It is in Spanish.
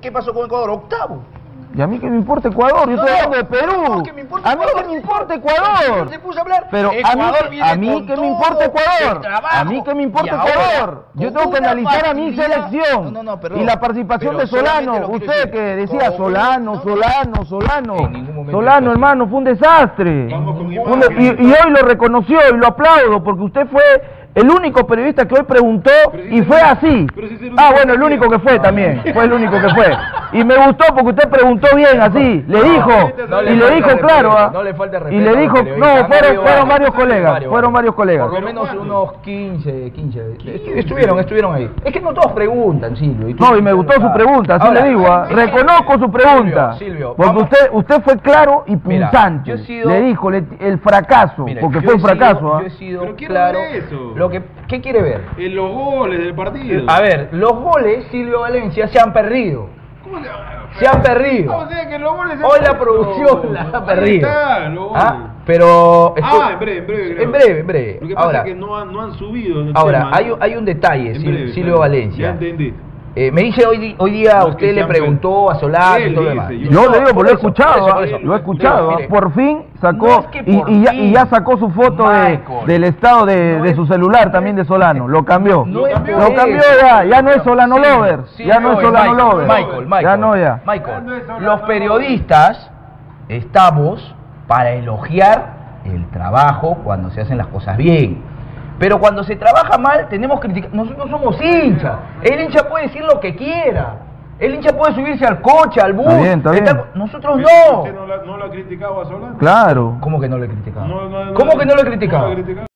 ¿Qué pasó con Ecuador? Octavo. Y a mí que me importa Ecuador, yo No, estoy hablando de Perú. no, que me importa a mí que me importa. Ecuador. Se puso a hablar. Pero a mí, Ecuador a mí con que me importa Ecuador. A mí que me importa ahora, Ecuador. Yo tengo que analizar a mi selección. No, perdón. y la participación de Solano. Usted que decía Solano, no, Solano, Solano. Solano, hermano, fue un desastre. Un- y, y hoy lo reconoció y lo aplaudo porque usted fue el único periodista que hoy preguntó y fue así. Ah, bueno, el único que fue también. Fue el único que fue. Y me gustó porque usted preguntó bien así. Le dijo. No y le dijo respeto, claro. ¿ah? No le falta Y respeto. le a los dijo, no, fueron, varios colegas, fueron varios colegas. Por lo menos ¿Pero unos 15, 15. Estu- Estuvieron, estuvieron ahí. Es que no todos preguntan, Silvio. tú- No, y me gustó su pregunta, así Ahora, le digo, ¿ah? reconozco su pregunta. Silvio, Silvio, porque vamos- usted usted fue claro y Mira, punzante. yo he sido- Le dijo le- el fracaso, porque fue un fracaso. sido- ¿ah? Yo he sido claro. eso. Lo que, ¿Qué quiere ver? En los goles del partido. A ver, los goles, Silvio Valencia, se han perdido. ¿Cómo se han perdido. O sea, que los goles se Hoy la producción la ha Ahí perdido. está, los goles. Ah, pero. Ah, en breve, en breve. creo. En breve, en breve. Lo que pasa Ahora, es que no han, no han subido. el ahora tema, hay, ¿no? un- hay un detalle, Silvio. Valencia. Ya entendí. Eh, me dice hoy, hoy día No, usted le preguntó a Solano y todo lo demás. yo- le digo, por porque lo he escuchado, por eso, ¿ah? por eso. lo he escuchado. ¿ah? mire, por fin sacó no es que y, por y ya, fin. y ya sacó su foto de, del estado de, No de es- su celular también de Solano. Lo cambió. Lo cambió eso. ya. Ya no es Solano Lover. Ya no es Solano Michael, Lover. Michael, Michael. Ya no ya. Michael, los periodistas estamos para elogiar el trabajo cuando se hacen las cosas bien. Pero cuando se trabaja mal, tenemos que criticar. Nosotros somos hinchas. El hincha puede decir lo que quiera. El hincha puede subirse al coche, al bus. Está bien, está estar- bien. Nosotros no. ¿Usted no, la- no lo ha criticado a Solano? Claro. ¿Cómo que no lo he criticado? No, no, no, ¿Cómo que no lo he no criticado? lo ha criticado.